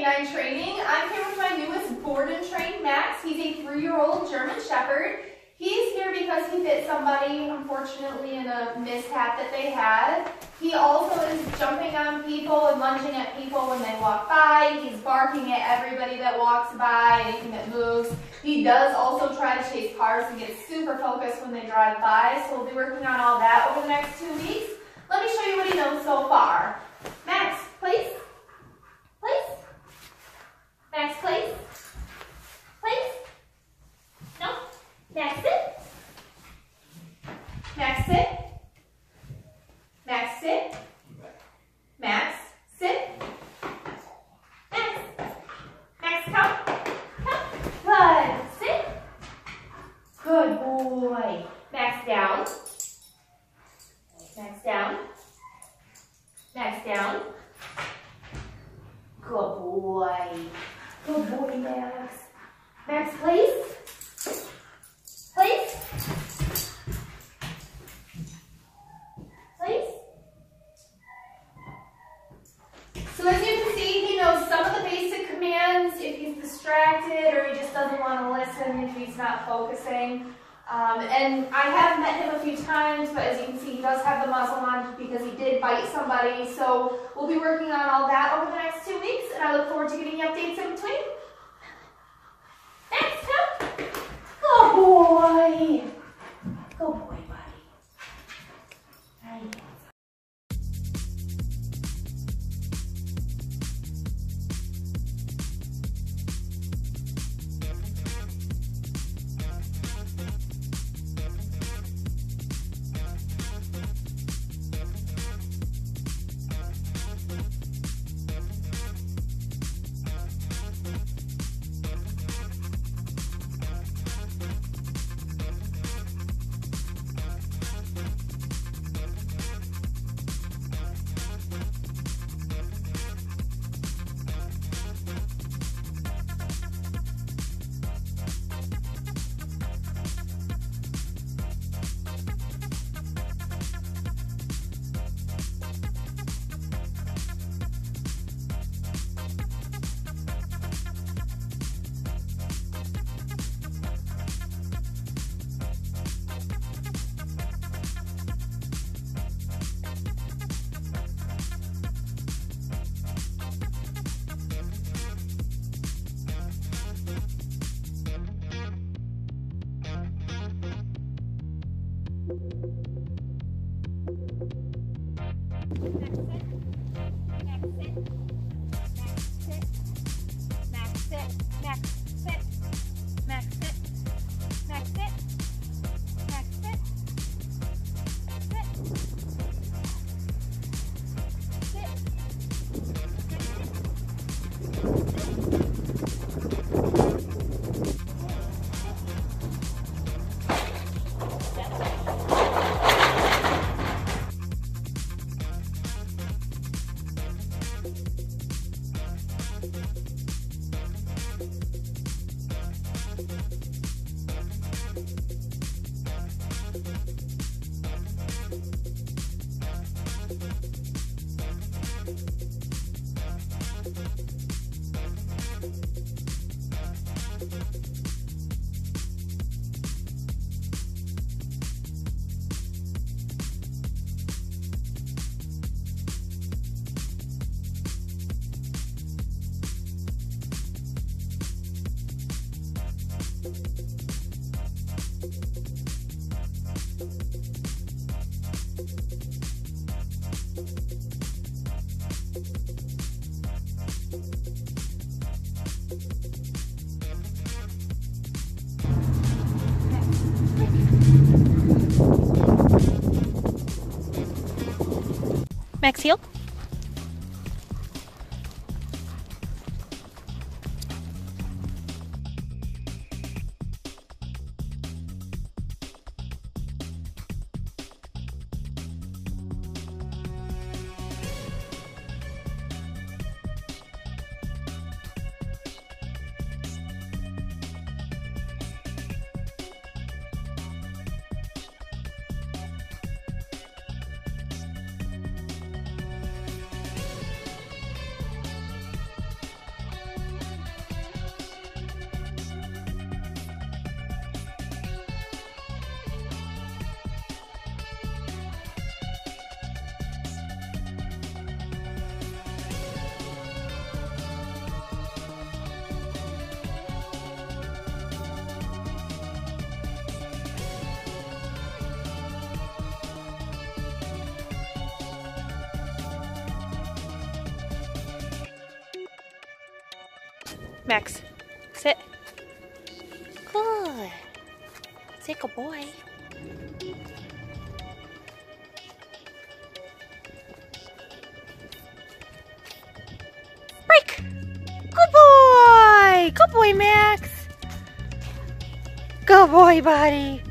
Canine Training. I'm here with my newest board and train, Max. He's a three-year-old German Shepherd. He's here because he bit somebody, unfortunately, in a mishap that they had. He also is jumping on people and lunging at people when they walk by. He's barking at everybody that walks by, anything that moves. He does also try to chase cars and get super focused when they drive by, so we'll be working on all that over the next two weeks. Let me show you what he knows so far. Max. Please. Max, please. Please. No. Max, sit. Max, sit. Max, sit. Max, sit. Max. Max, come. Come. Good. Sit. Good boy. Max, down. Max, down. Max, down. Good boy. Good boy, Max. Max, please. Please. Please. So as you can see, he knows some of the basic commands if he's distracted or he just doesn't want to listen if he's not focusing. Um, and I have met him a few times, but as you can see, he does have the muzzle on because bite somebody. So we'll be working on all that over the next two weeks, and I look forward to getting updates in between. Thanks, come. Oh, Good boy. Good boy, Right. Max heel. Max, sit. Good. Take a boy. Break. Good boy. Good boy, Max. Good boy, buddy.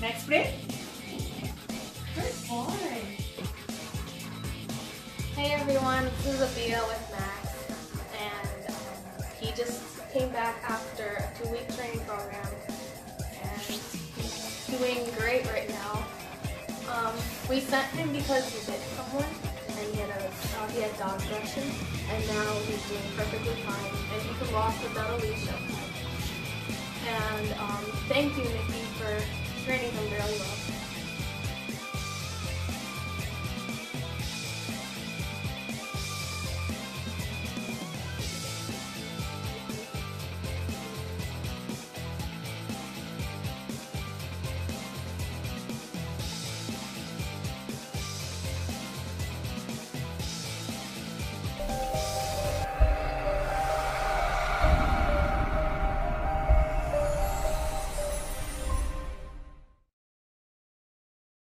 Next break. Good boy. Hey everyone, this is Abia with Max, and he just came back after a two-week training program, and he's doing great right now. Um, we sent him because he bit someone, and he had a uh, he had dog aggression, and now he's doing perfectly fine, and he can walk without a leash. And um, thank you, Nikki, for training him really well.